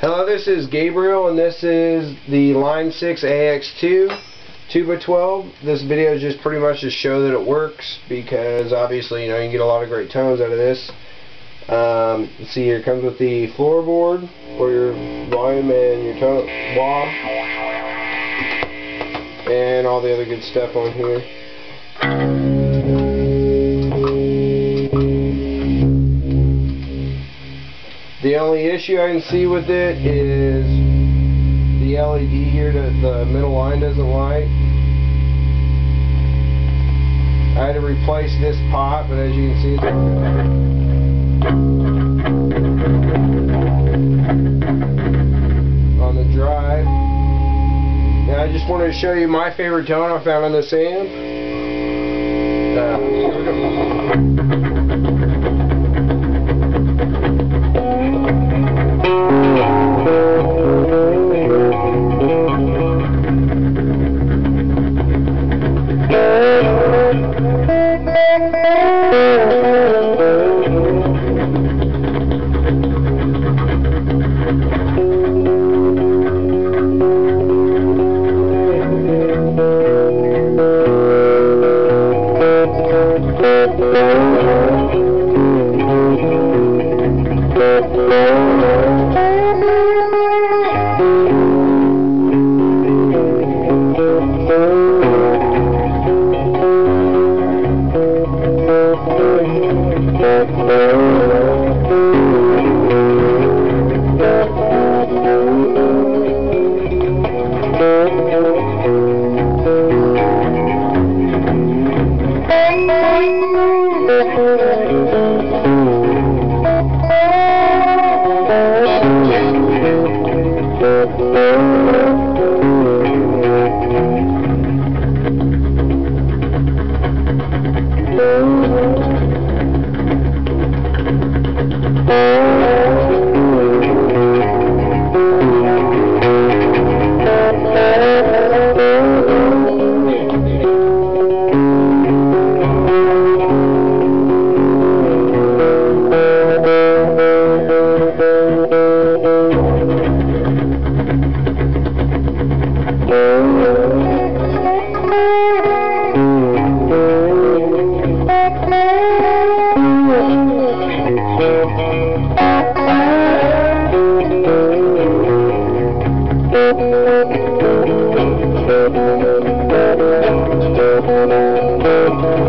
Hello, this is Gabriel, and this is the Line 6 AX2 2x12. This video is just pretty much to show that it works, because obviously, you know, you can get a lot of great tones out of this. Um, see here, it comes with the floorboard for your volume and your tone, wah, and all the other good stuff on here. The only issue I can see with it is the LED here, the, the middle line doesn't light. I had to replace this pot, but as you can see, it's on the drive. And I just wanted to show you my favorite tone I found on this amp. Uh, Thank you. Thank you.